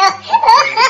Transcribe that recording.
了